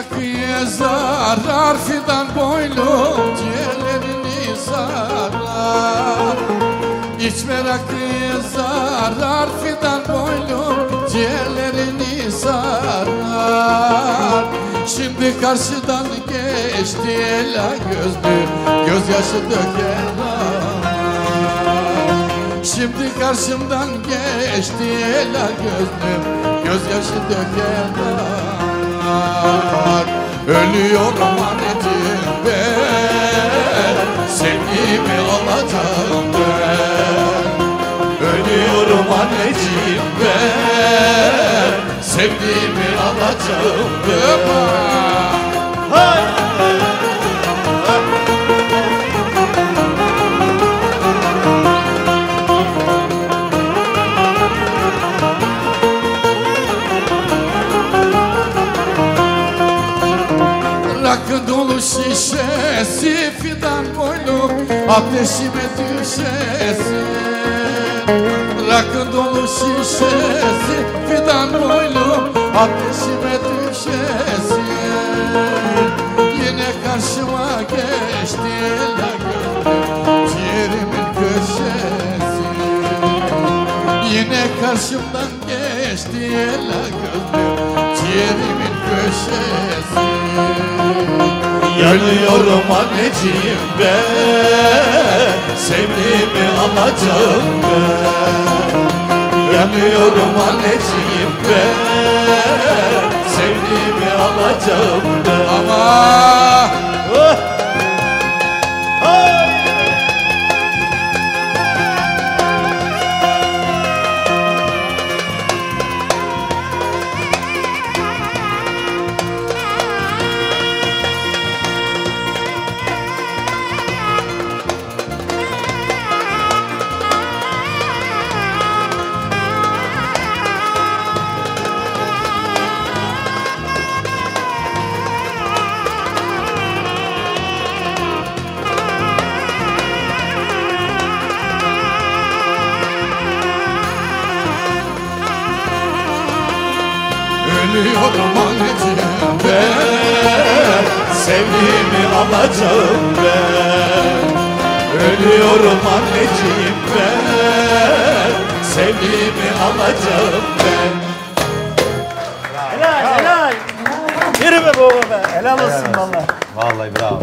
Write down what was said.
Rakıya zarar fidan boylum ciğerlerini sarar İçme rakıya zarar fidan boylum ciğerlerini sarar Şimdi karşıdan geçti ela gözlü gözyaşı dökenler Şimdi karşımdan geçti ela gözlü gözyaşı dökenler Ölüyorum anneciğim ben Sevgimi alacağım ben Ölüyorum anneciğim ben Sevgimi alacağım ben Rakı dolu şişesi fidan boylu ateşime düşesin. Rakı dolu şişesi fidan boylu ateşime düşesin. Yine karşıma geçti ciğerimin köşesi. Yine karşımdan geçti ciğerimin köşesi Yanıyorum anneciğim ben Sevdiğimi alacağım ben Yanıyorum anneciğim ben Sevdiğimi alacağım ölüyorum anneciğim ben Sevdiğimi alacağım ben Ölüyorum anneciğim ben Sevdiğimi alacağım ben Helal helal. Yürü be baba be. Helal olsun valla. Vallahi bravo.